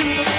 to the